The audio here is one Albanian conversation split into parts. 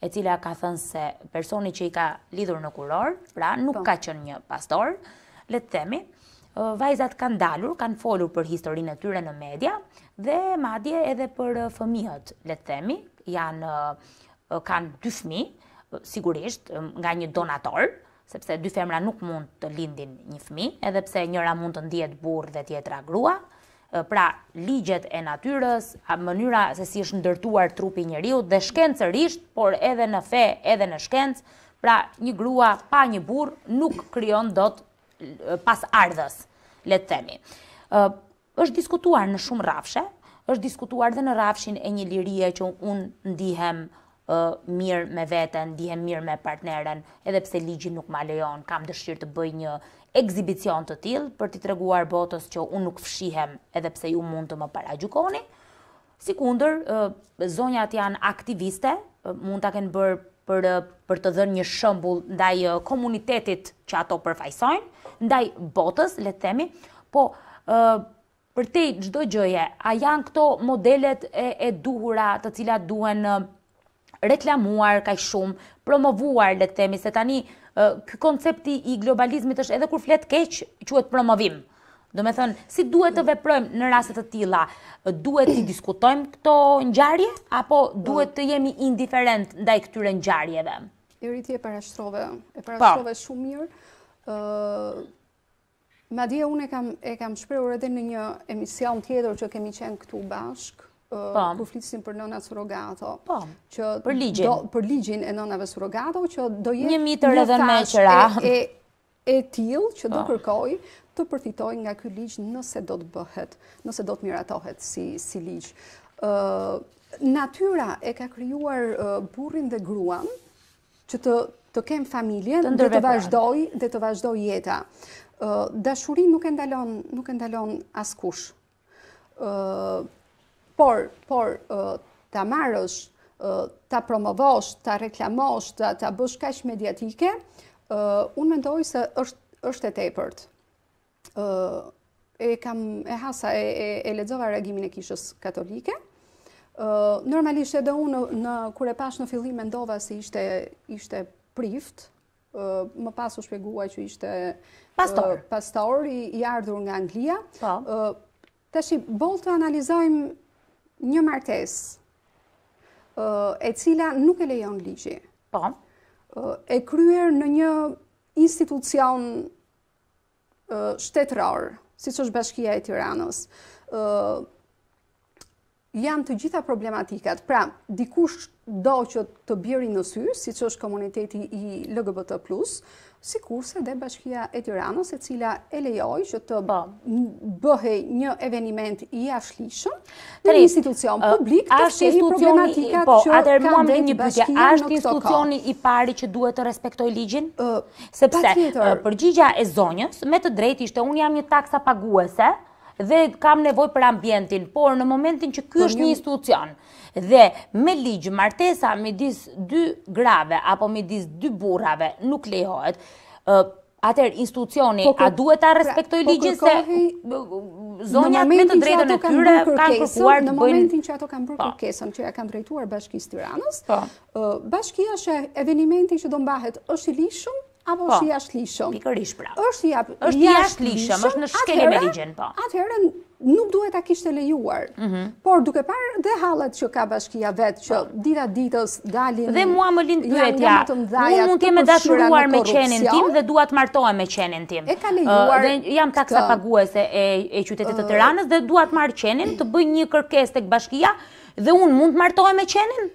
e cila ka thënë se personi që i ka lidhur në kurorë, pra nuk po. ka qënë një pastor, le të themi, vajzat kanë dalur, kanë folur për historinë e tyre në media dhe madje edhe për fëmijët, le të themi, janë kanë dy fëmijë, sigurisht nga një donator, Sepse dy femra nuk mund të lindin një fëmijë, edhe pse njëra mund të ndihet burrë dhe tjetra grua. Pra, ligjet e natyrës, mënyra se si është ndërtuar trupi i njeriut dhe shkencërisht, por edhe në fe, edhe në shkencë, pra një grua pa një burrë nuk krijon dot pasardhës, le të themi. Është diskutuar në shumë rrafshe, është diskutuar dhe në rrafshin e një lirie që unë ndihem mirë me veten, ndihem mirë me partneren, edhe pse ligji nuk ma lejon, kam dëshirë të bëj një ekzibicion të tillë për t'i treguar botës që unë nuk fshihem edhe pse ju mund të më paragjykoni. Sikundër, zonjat janë aktiviste, mund ta kenë bërë për për të dhënë një shembull ndaj komunitetit që ato përfaqësojnë, ndaj botës, le të themi, po përtej çdo gjëje, a janë këto modelet e, e duhura të cilat duhen reklamuar kaq shumë, promovuar, le të themi se tani ky koncepti i globalizmit është edhe kur flet keq, quhet promovim. Domethënë, si duhet të veprojmë në raste të tilla, duhet t'i diskutojmë këto ngjarje, apo duhet të jemi indiferentë ndaj këtyre ngjarjeve? Eri ti e parashtrove, e po. parashtrove shumë mirë, Madje unë e kam e kam shprehur edhe në një emision tjetër që kemi qenë këtu bashkë, po. kur flisim për nënat surrogato. Po. Që për ligjin. Do, për ligjin e nënave surrogato që do jetë një mitër edhe me qira. E e tillë që do po. kërkojë të përfitojë nga ky ligj nëse do të bëhet, nëse do të miratohet si si ligj. Ë natyra e ka krijuar burrin dhe gruan Që të të kenë familjen dhe të vazhdojë dhe të vazhdojë jeta. Dashurinë nuk e ndalon, nuk e ndalon askush. Por, por, ta marrësh, ta promovosh, ta reklamosh, ta, ta bësh kaq mediatike, unë mendoj se është, është e tepërt. e kam e hasa e, e, e lexova reagimin e kishës katolike. Ë normalisht edhe unë në, në kur e pashë në fillim mendova se si ishte ishte prift, ë më pas u shpjegua që ishte pastor, uh, pastor i, i ardhur nga Anglia. Po. Ë tashi boll të analizojmë një martesë ë e cila nuk e lejon ligji. Po. e kryer në një institucion shtetëror, siç është Bashkia e Tiranës, janë të gjitha problematikat. Pra, dikush do që të bjerë në sy, siç është komuniteti i LGBT+, sikurse dhe bashkia e Tiranës, e cila e lejoi që të po. bëhej një eveniment i jashtëligjshëm, Në një institucion publik të shqyrtojë problematikat po, që ka ndërhyrë bashkia në këtë rast. A është institucioni i pari që duhet të respektojë ligjin? Sepse, përgjigja e zonjës, me të drejtë ishte, unë jam një taksapaguese, dhe kam nevojë për ambientin, por në momentin që kjo po, është një institucion, dhe me ligj martesa midis dy grave, apo midis dy burrave, nuk lejohet, Atëherë institucioni po a duhet ta pra, respektojë po ligjin se zonjat me të drejtën e tyre kanë kërkuar në momentin që ato kanë bërë po. kërkesën që ia kanë drejtuar bashkisë Tiranës. Po. Bashkia është evenimenti që do mbahet është i ligjshëm apo është i jashtë lishëm? Pikërisht pra. Është i jashtë lishëm, është në shkelje me ligjin, po. Atëherë nuk duhet ta kishte lejuar. Mhm. Por duke parë dhe hallet që ka bashkia vetë që po. dita ditës dalin Dhe mua më lind pyetja. Unë mund të jem e dashuruar me qenin tim dhe dua të martohem me qenin tim. E ka lejuar. Dhe jam taksapaguese e e qytetit të Tiranës dhe dua të marr qenin, të bëj një kërkesë tek bashkia dhe unë mund të martohem me qenin?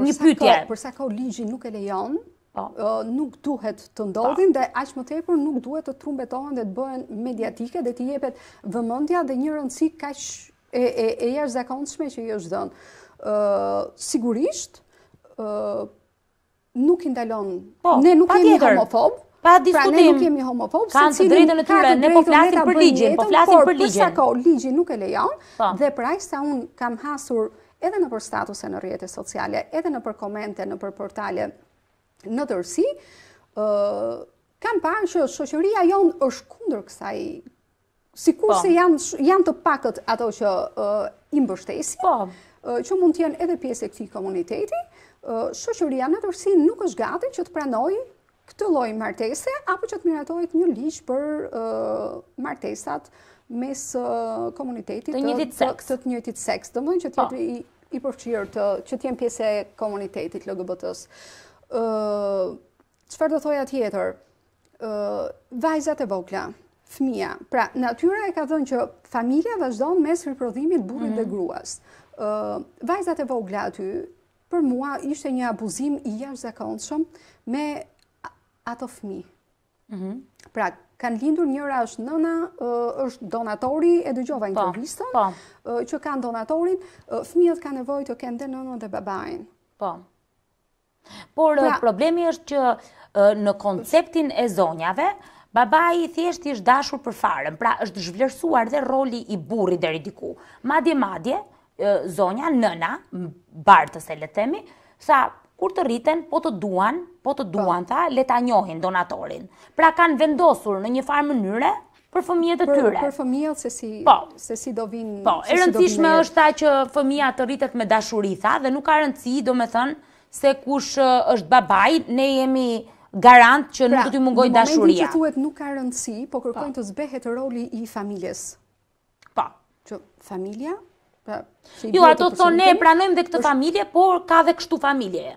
Një pyetje. Për sa kohë ligji nuk e lejon, po. nuk duhet të ndodhin dhe aq më tepër nuk duhet të trumbetohen dhe të bëhen mediatike dhe t'i jepet vëmendja dhe një rëndësi kaq e jashtëzakonshme që i është dhënë. Sigurisht, nuk i ndalon. Po, ne nuk jemi homofobë. Pa diskutim. Pra ne nuk jemi homofobë, secili ka të drejtën e tyre, ne po flasim për ligjin, po flasim për ligjin. Por për sa kohë ligji nuk e lejon po. dhe për aq sa unë kam hasur edhe nëpër statuse në rrjete sociale, edhe nëpër komente, nëpër portale në tërësi, ë kam parë që shoqëria jonë është kundër kësaj Sikurse po. janë të pakët ato që i mbështesin, po. që mund të jenë edhe pjesë e këtij komuniteti, shoqëria në tërësi nuk është gati që të pranojë këtë lloj martese, apo që të miratohet një ligj për martesat mes komunitetit të njëjtit seks. Të njëjtit seks, domethënë që të po. jetë i përfshirë të që të jenë pjesë e komunitetit LGBT-ës. Çfarë do thoja tjetër? Ë vajzat e vogla, fëmija. Pra, natyra e ka dhënë që familja vazhdon mes riprodhimit burrit mm -hmm. dhe mhm. gruas. Ë vajzat e vogla aty për mua ishte një abuzim i jashtëzakonshëm me ato fëmijë. Mm -hmm. Pra, kanë lindur njëra është nëna, është donatori, e dëgjova po, intervistën, po. që kanë donatorin, fëmijët kanë nevojë të kenë dhe nënën dhe babain. Po. Por pra- problemi është që në konceptin e zonjave, babai thjesht i është dashur për farën, pra është zhvlerësuar dhe roli i burrit deri diku. Madje, madje, zonja, nëna, bartëse le të themi, se kur të rriten, po të duan, po të duan, po. tha, le ta njohin donatorin. Pra kanë vendosur në një farë mënyre, Për fëmijët e tyre. Për fëmijët se si, po, se si do vinë. Po, e rëndësishme është tha që fëmija të rritet me dashuri tha dhe nuk ka rëndësi, domethënë, se kush është babai, ne jemi garant që nuk do t'i mungojë dashuria. Në momentin që thuhet nuk ka rëndësi, po kërkojnë po. të zbehet roli i familjes. Po. Që familja, pra, Jo, ato thonë ne e pranojmë dhe këtë familje, por ka dhe kështu familje.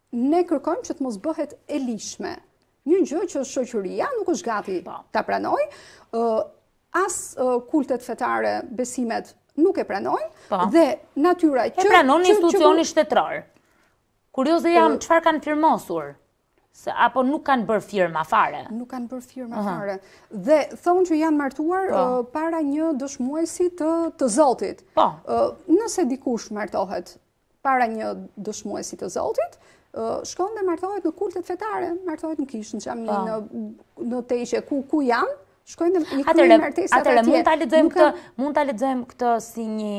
Ne kërkojmë që të mos bëhet e ligjshme. Një gjë që shoqëria nuk është gati po. ta pranojë, as kultet fetare, besimet nuk e pranojnë po. dhe natyra që e pranon institucioni shtetëror. Kurioze jam çfarë kanë firmosur? se apo nuk kanë bërë firma fare. Nuk kanë bërë firma fare. Dhe thonë që janë martuar po. para një dëshmuesi të Zotit. Po. Nëse dikush martohet para një dëshmuesi të Zotit, shkon dhe martohet në kultet fetare, martohet në kishë, në xhami, po. në teqe, ku, ku janë, shkojnë dhe i kryejnë martesat atje. Atëherë, mund ta lexojmë këtë, mund ta lexojmë këtë si një,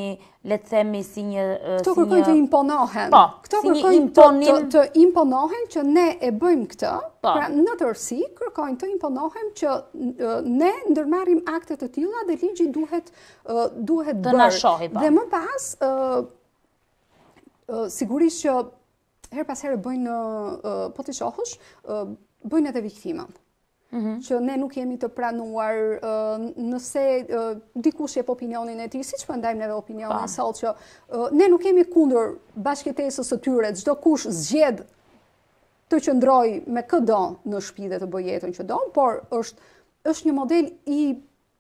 le të themi, si një... Këto kërkojnë të imponohen. Po, Këto si një imponim. Të, të imponohen që ne e bëjmë këtë, po. pra në tërësi kërkojnë të imponohen që ne ndërmarrim akte të tilla dhe ligji duhet, duhet bërë. Të na shohë, po. Dhe më pas, Sigurisht që herë pas herë bëjnë po t'i shohësh, bëjnë edhe viktimën. Mhm. që ne nuk jemi të pranuar nëse dikush jep opinionin e tij, siç po ndajmë neve opinionin sot, që ne nuk jemi kundër bashkëjetesës së tyre, çdokush zgjedh të qëndrojë me këdo në shpi dhe të bëjë jetën që do, por është është një model i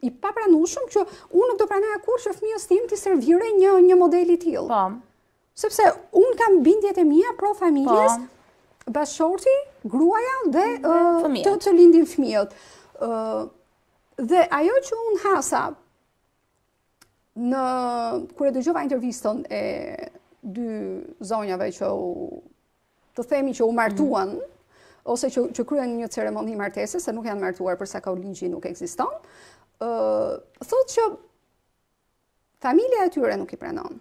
i papranueshëm, që unë nuk do pranoja kurrë që fëmijës tim t'i servirej një një model i tillë. Po. Sepse unë kam bindjet e mia pro familjes, po. bashkëshorti, gruaja dhe të të lindin fëmijët. dhe ajo që unë hasa kur e dëgjova intervistën e dy zonjave që u të themi që u martuan, ose që, që kryen një ceremoni martese, se nuk janë martuar për sa kohë ligji nuk ekziston, thotë që familja e tyre nuk i pranon.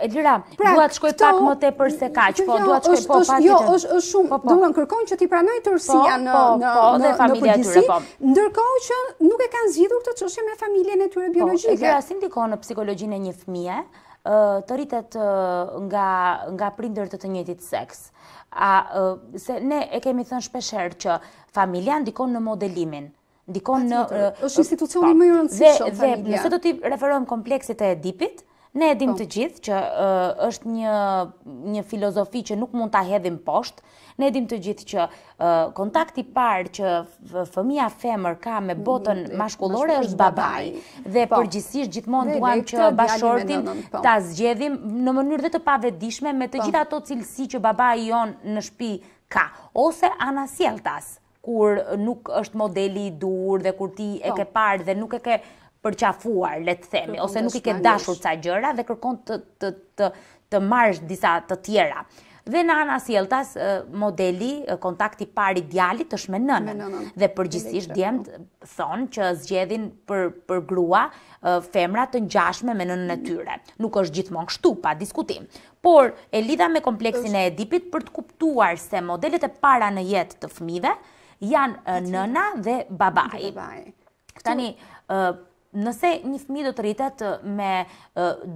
Elira, pra, dua të shkoj këto, pak më tepër se kaq, po dua të shkoj është, po pak jo, është, është shumë, po, po. domethënë kërkojnë që t'i pranojë tërësia po, në, po, në, po, në, në përgjithësi, po. ndërkohë që nuk e kanë zgjidhur këtë çështje me familjen e tyre biologjike. Po, Elira, si ndikon në psikologjinë e një fëmije, të rritet nga nga prindër të të njëjtit seks. A se ne e kemi thënë shpesh herë që familja ndikon në modelimin, ndikon në është institucioni po. më i rëndësishëm dhe nëse do t'i referohemi kompleksit të Edipit, Ne e dimë po. të gjithë që është një filozofi që nuk mund ta hedhim poshtë, Ne dimë të gjithë që kontakti i parë që fëmija femër ka me botën mm, mashkullore është babai. Dhe po. përgjithsisht gjithmonë duham që bashkëshortin po. ta zgjedhim në mënyrë edhe të pavetëdijshme me të po. gjitha ato cilësi që babai jonë në shpi ka. Ose anasjelltas. kur nuk është modeli i duhur dhe kur ti e po. ke parë dhe nuk e ke përqafuar, le të themi, ose nuk i ke dashur ca gjëra dhe kërkon të, të, të, të marrësh disa të tjera. Dhe në anasjelltas modeli kontakti i parë i djalit është me nënën. Dhe përgjithsisht djemt thonë që zgjedhin për për grua femra të ngjashme me nënën e tyre. Nuk është gjithmonë kështu pa diskutim, Por, e lidha me kompleksin e Edipit për të kuptuar se modelet e para në jetë të fëmijëve janë nëna dhe babai. Tani, nëse një fëmijë do të rritet me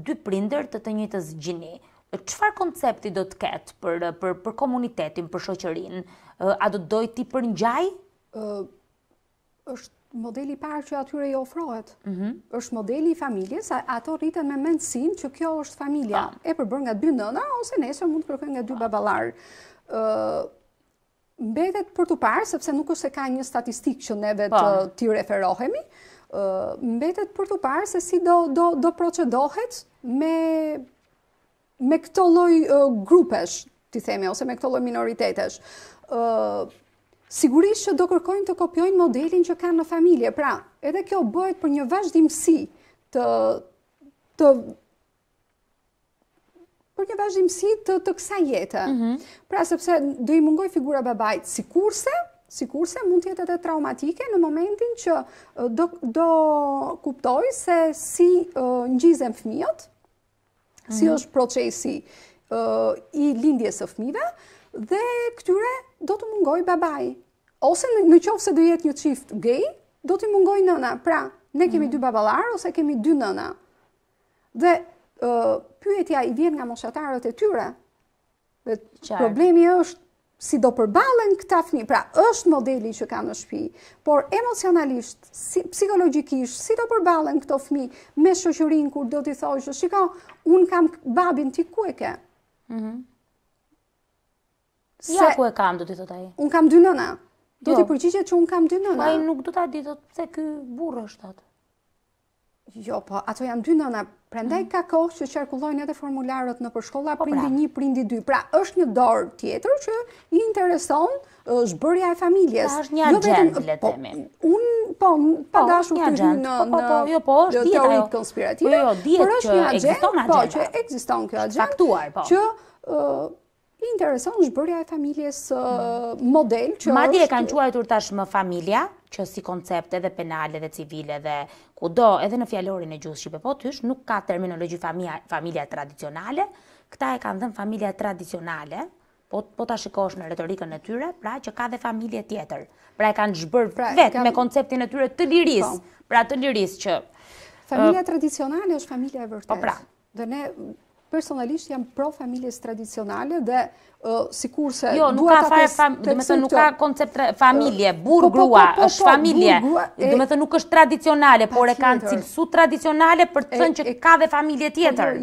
dy prindër të të njëjtës gjini, çfarë koncepti do të ketë për për për komunitetin, për shoqërinë? A do të dojë t'i përngjajë? është modeli i parë që atyre i ofrohet. Mhm. është modeli i familjes, ato rriten me mendësinë që kjo është familja. E përbërë nga dy nëna, ose nesër mund të kërkojnë nga dy baballarë. Mbetet për t'u parë, sepse nuk është se ka një statistikë që neve të t'i referohemi, mbetet për t'u parë se si do procedohet me me këto lloj grupesh, t'i themi, ose me këto lloj minoritetesh, sigurisht që do kërkojnë të kopjojnë modelin që kanë në familje. Pra, edhe kjo bëhet për një vazhdimësi të të për një vazhdimësi të të kësaj jete. Mm -hmm. Pra sepse do i mungojë figura e babait, sikurse sikurse mund të jetë edhe traumatike në momentin që do do kuptojë se si uh, ngjizen fëmijët, si mhm. është procesi i lindjes së fëmijëve, dhe këtyre do t'u mungojë babai. Ose në qoftë se do jetë një çift gej, do t'i mungojë nëna. Pra, ne kemi mhm. dy baballarë, ose kemi dy nëna. Dhe pyetja i vjen nga moshatarët e tyre, Problemi është si do përballen këta fëmijë, pra është modeli që ka në shpi, por emocionalisht, psikologjikisht, si do përballen këto fëmijë me shoqërinë, kur do t'i thojë që shiko, unë kam babin ti ku e ke. Mhm. Ja ku e kam, do t'i thotë ai. Unë kam dy nëna. Do t'i jo. përgjigjet që unë kam dy nëna. Po ai nuk do ta dijë, do t'i se ky burrë është atë. Jo, po, ato janë dy nëna, prandaj mm. ka kohë që qarkullojnë edhe formularët nëpër shkolla, po, prindi pra. një, prindi dy. Pra, është një dorë tjetër që i intereson zhbërja e familjes. Pra, është një jo agjendë, le po, themi. Unë, po, pa po, dashur të një në po, po, jo, po, është djetë, teoritë konspirative, jo, jo, por është një agjendë, po, që ekziston kjo agjendë, që I intereson zhbërja e familjes mm. model që është... Madje e kanë quajtur tashmë familja, që si koncept edhe penal edhe civil edhe kudo, edhe në fjalorin e gjuhës shqipe, pothuajse nuk ka terminologji familja tradicionale, këta e kanë dhënë familja tradicionale, po, po ta shikosh në retorikën e tyre, pra që ka dhe familje tjetër. Pra e kanë zhbërë pra, vetë me konceptin e tyre të lirisë, po. pra të lirisë që... Familja tradicionale është familja e vërtetë. Po pra, Edhe unë personalisht jam pro familjes tradicionale dhe sikurse... Jo, nuk ka fare familje, domethënë nuk ka koncept familje, burrë po, po, grua, po, është familje, domethënë nuk është tradicionale, por e kanë cilësu tradicionale për të thënë që ka dhe familje tjetër.